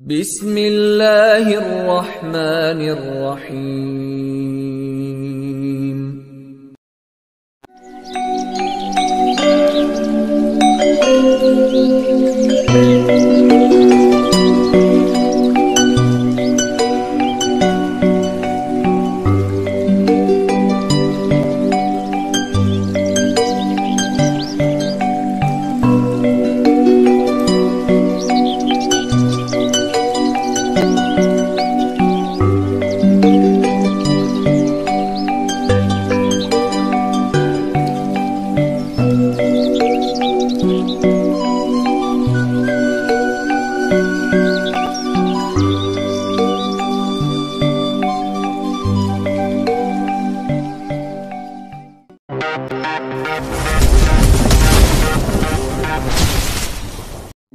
بسم الله الرحمن الرحيم.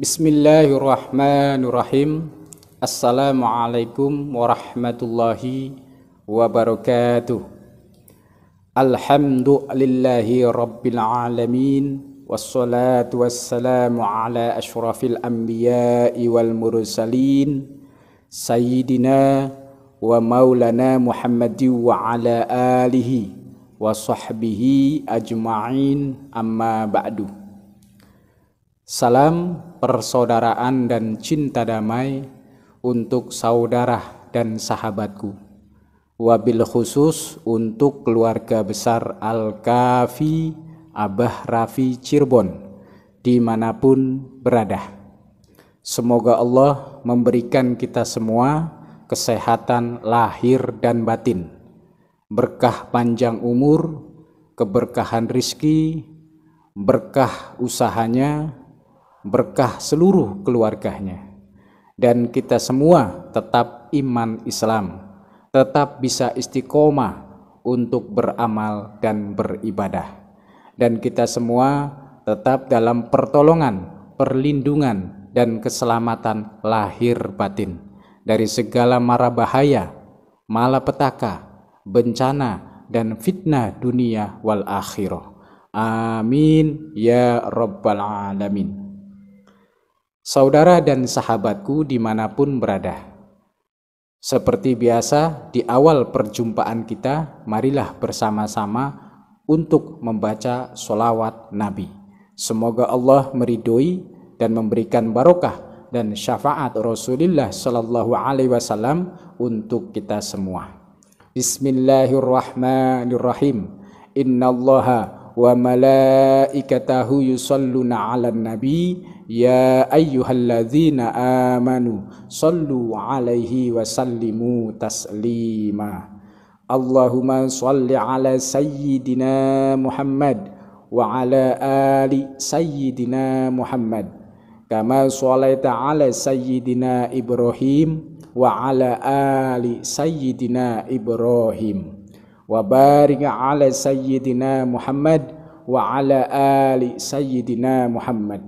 بسم الله الرحمن الرحيم السلام عليكم ورحمة الله وبركاته الحمد لله رب العالمين والصلاة والسلام على أشرف الأنبياء والمرسلين سيدنا ومولانا محمد وعلى آله وصحبه أجمعين أما بعد Salam persaudaraan dan cinta damai untuk saudara dan sahabatku. Wabil khusus untuk keluarga besar Al-Kafi Abah Rafi Cirebon di mana pun berada. Semoga Allah memberikan kita semua kesehatan lahir dan batin, berkah panjang umur, keberkahan rizki, berkah usahanya, berkah seluruh keluarganya. Dan kita semua tetap iman Islam, tetap bisa istiqomah untuk beramal dan beribadah. Dan kita semua tetap dalam pertolongan, perlindungan, dan keselamatan lahir batin dari segala mara bahaya, malapetaka, bencana, dan fitnah dunia wal akhirah. Amin ya Rabbal Alamin. Saudara dan sahabatku di mana pun berada. Seperti biasa, di awal perjumpaan kita, marilah bersama-sama untuk membaca solawat Nabi. Semoga Allah meridoi dan memberikan barokah dan syafaat Rasulullah Sallallahu Alaihi Wasallam untuk kita semua. Bismillahirrahmanirrahim. Innallaha وملائكته يصلون على النبي يا أيها الذين آمنوا صلوا عليه وسلموا تسليما اللهم صل على سيدنا محمد وعلى آل سيدنا محمد كما صليت على سيدنا إبراهيم وعلى آل سيدنا إبراهيم wa barik ala sayyidina Muhammad wa ala ali sayyidina Muhammad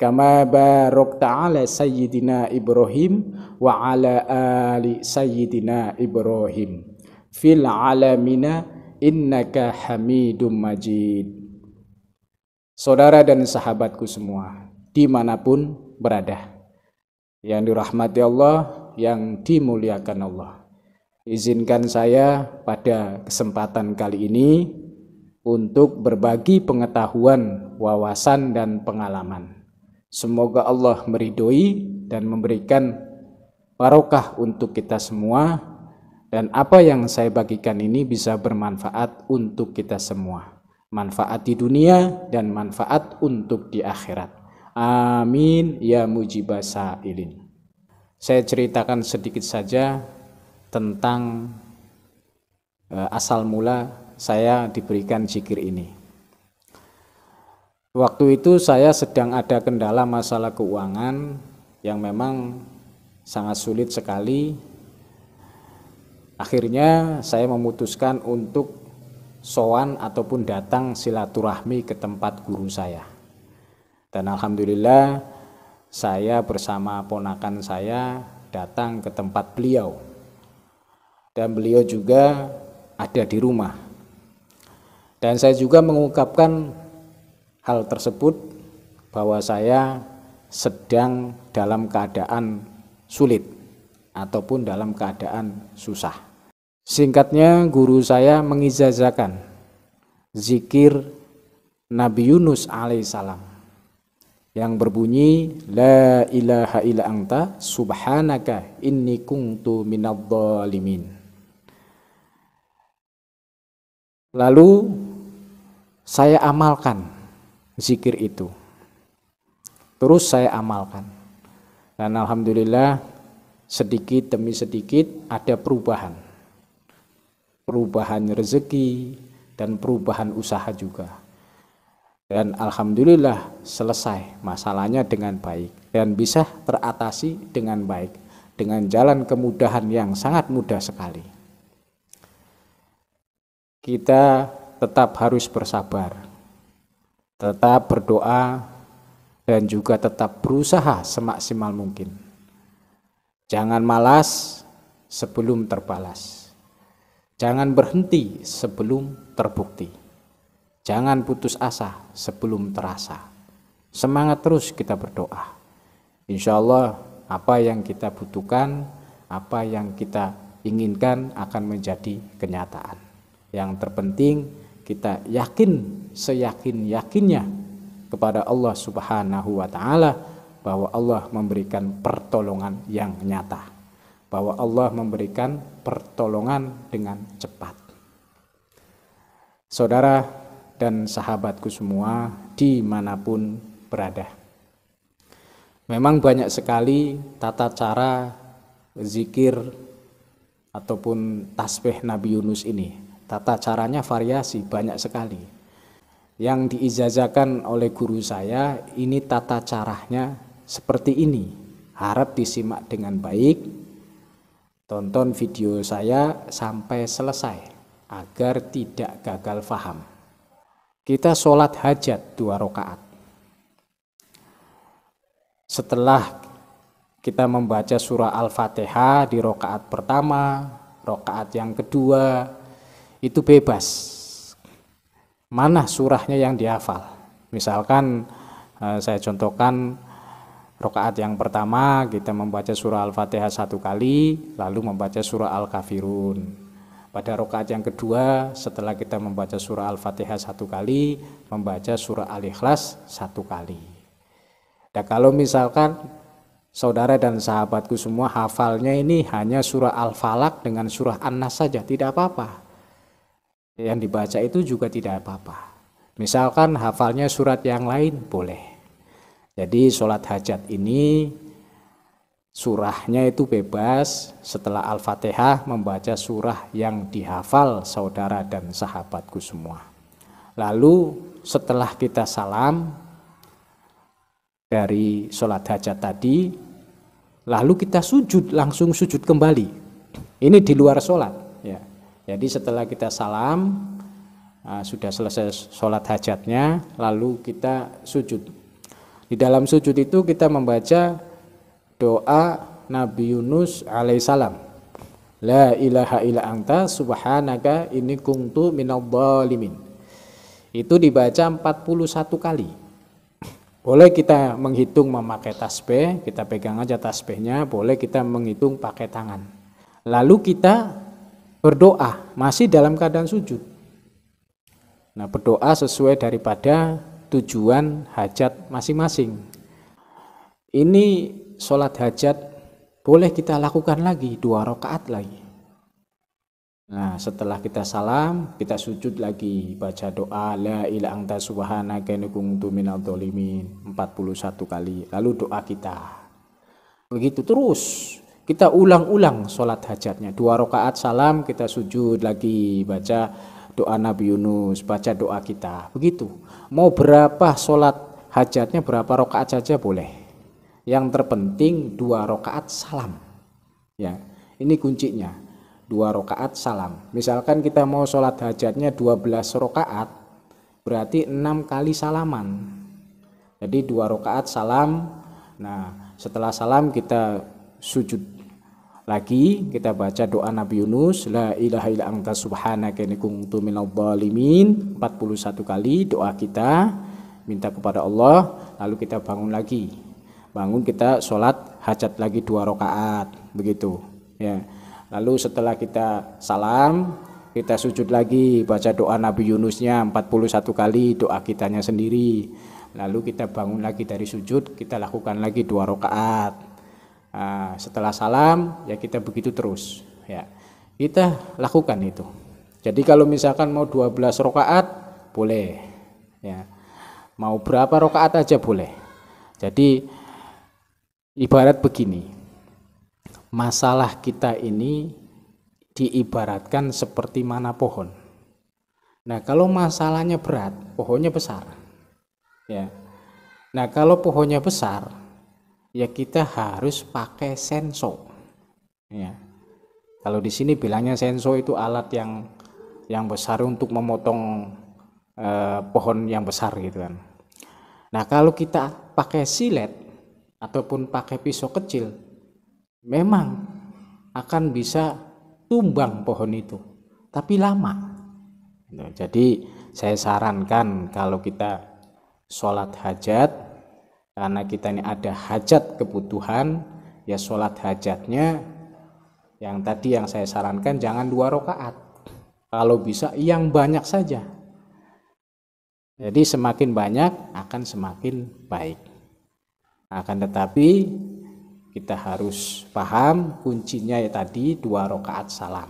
kama barakta ala sayyidina Ibrahim wa ala ali sayyidina Ibrahim fil alamina innaka hamidum majid Saudara dan sahabatku semua di mana pun berada yang dirahmati Allah yang dimuliakan Allah Izinkan saya pada kesempatan kali ini untuk berbagi pengetahuan, wawasan, dan pengalaman. Semoga Allah meridoi dan memberikan barokah untuk kita semua dan apa yang saya bagikan ini bisa bermanfaat untuk kita semua. Manfaat di dunia dan manfaat untuk di akhirat. Amin ya mujibasa ilin. Saya ceritakan sedikit saja tentang uh, asal mula saya diberikan zikir ini. Waktu itu saya sedang ada kendala masalah keuangan yang memang sangat sulit sekali. Akhirnya saya memutuskan untuk sowan ataupun datang silaturahmi ke tempat guru saya. Dan alhamdulillah saya bersama ponakan saya datang ke tempat beliau dan beliau juga ada di rumah. Dan saya juga mengungkapkan hal tersebut bahwa saya sedang dalam keadaan sulit ataupun dalam keadaan susah. Singkatnya guru saya mengizazakan zikir Nabi Yunus alaihissalam yang berbunyi la ilaha illa anta subhanaka inni kuntu minadh-dhalimin. Lalu saya amalkan zikir itu. Terus saya amalkan. Dan alhamdulillah sedikit demi sedikit ada perubahan. Perubahan rezeki dan perubahan usaha juga. Dan alhamdulillah selesai masalahnya dengan baik dan bisa teratasi dengan baik dengan jalan kemudahan yang sangat mudah sekali. Kita tetap harus bersabar, tetap berdoa, dan juga tetap berusaha semaksimal mungkin. Jangan malas sebelum terbalas. Jangan berhenti sebelum terbukti. Jangan putus asa sebelum terasa. Semangat terus kita berdoa. Insya Allah apa yang kita butuhkan, apa yang kita inginkan akan menjadi kenyataan. Yang terpenting kita yakin seyakin-yakinnya kepada Allah Subhanahu wa taala bahwa Allah memberikan pertolongan yang nyata. Bahwa Allah memberikan pertolongan dengan cepat. Saudara dan sahabatku semua di mana pun berada. Memang banyak sekali tata cara zikir ataupun tasbih Nabi Yunus ini. Tata caranya variasi banyak sekali. Yang diijazakan oleh guru saya ini tata caranya seperti ini. Harap disimak dengan baik. Tonton video saya sampai selesai agar tidak gagal faham. Kita sholat hajat dua rakaat. Setelah kita membaca surah Al-Fatihah di rakaat pertama, rakaat yang kedua itu bebas mana surahnya yang dihafal. Misalkan eh, saya contohkan rokaat yang pertama kita membaca surah Al-Fatihah satu kali, lalu membaca surah Al-Kafirun. Pada rokaat yang kedua, setelah kita membaca surah Al-Fatihah satu kali, membaca surah Al-Ikhlas satu kali. Dan kalau misalkan saudara dan sahabatku semua hafalnya ini hanya surah Al-Falak dengan surah An-Nas saja, tidak apa-apa yang dibaca itu juga tidak apa-apa. Misalkan hafalnya surat yang lain boleh. Jadi sholat hajat ini surahnya itu bebas setelah Al-Fatihah membaca surah yang dihafal saudara dan sahabatku semua. Lalu setelah kita salam dari sholat hajat tadi, lalu kita sujud langsung sujud kembali. Ini di luar sholat. Jadi setelah kita salam uh, sudah selesai sholat hajatnya, lalu kita sujud. Di dalam sujud itu kita membaca doa Nabi Yunus alaihissalam. La ilaha illa anta subhanaka ini kuntu minadh-dhalimin. Itu dibaca 41 kali. Boleh kita menghitung memakai tasbih, kita pegang aja tasbihnya, boleh kita menghitung pakai tangan. Lalu kita berdoa masih dalam keadaan sujud. Nah, berdoa sesuai daripada tujuan hajat masing-masing. Ini sholat hajat boleh kita lakukan lagi dua rakaat lagi. Nah, setelah kita salam, kita sujud lagi, baca doa la ilaha anta subhanaka inni kuntu minadh dhalimin 41 kali. Lalu doa kita. Begitu terus kita ulang-ulang sholat hajatnya. Dua rakaat salam kita sujud lagi baca doa Nabi Yunus, baca doa kita. Begitu. Mau berapa sholat hajatnya berapa rakaat saja boleh. Yang terpenting dua rakaat salam. Ya, ini kuncinya. Dua rakaat salam. Misalkan kita mau sholat hajatnya 12 rakaat, berarti enam kali salaman. Jadi dua rakaat salam. Nah, setelah salam kita sujud. Lagi kita baca doa Nabi Yunus la ilaha illa anta subhanaka inni kuntu minadh dhalimin. 41 kali doa kita minta kepada Allah lalu kita bangun lagi. Bangun kita sholat hajat lagi dua rakaat begitu ya. Lalu setelah kita salam kita sujud lagi baca doa Nabi Yunusnya 41 kali doa kitanya sendiri. Lalu kita bangun lagi dari sujud kita lakukan lagi dua rakaat nah, setelah salam ya kita begitu terus ya kita lakukan itu jadi kalau misalkan mau 12 rakaat boleh ya mau berapa rakaat aja boleh jadi ibarat begini masalah kita ini diibaratkan seperti mana pohon. Nah, kalau masalahnya berat, pohonnya besar. Ya. Nah, kalau pohonnya besar, ya kita harus pakai senso. Ya. Kalau di sini bilangnya senso itu alat yang yang besar untuk memotong eh, pohon yang besar gitu kan. Nah, kalau kita pakai silet ataupun pakai pisau kecil, memang akan bisa tumbang pohon itu tapi lama jadi saya sarankan kalau kita sholat hajat karena kita ini ada hajat kebutuhan ya sholat hajatnya. Yang tadi yang saya sarankan jangan dua rakaat. Kalau bisa yang banyak saja. Jadi semakin banyak akan semakin baik. Akan tetapi kita harus paham kuncinya ya tadi dua rakaat salam.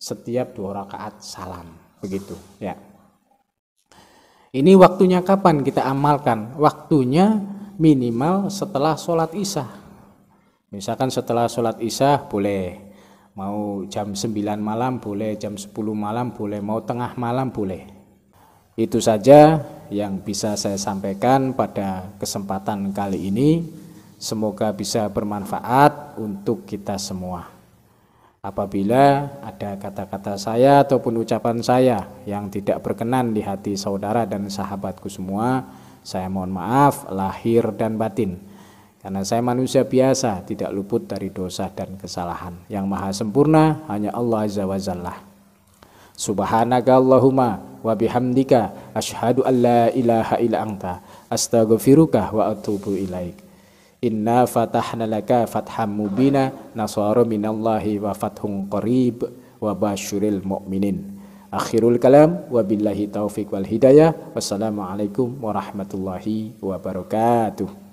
Setiap dua rakaat salam. Begitu ya. Ini waktunya kapan kita amalkan? Waktunya minimal setelah sholat isya. Misalkan setelah sholat isya boleh. Mau jam 9 malam boleh jam 10 malam boleh mau tengah malam boleh. Itu saja yang bisa saya sampaikan pada kesempatan kali ini. Semoga bisa bermanfaat untuk kita semua. Apabila ada kata-kata saya ataupun ucapan saya yang tidak berkenan di hati saudara dan sahabatku semua, saya mohon maaf lahir dan batin. Karena saya manusia biasa, tidak luput dari dosa dan kesalahan. Yang maha sempurna hanya Allah Azza wa Jalla. Subhanaka Allahumma wa bihamdika asyhadu an la ilaha illa anta astaghfiruka wa atubu ilaik. Inna fatahna laka fatham mubina nasara minallahi wa fathun qarib wa basyuril mu'minin. Akhirul kalam wa billahi taufiq wal hidayah. Wassalamualaikum warahmatullahi wabarakatuh.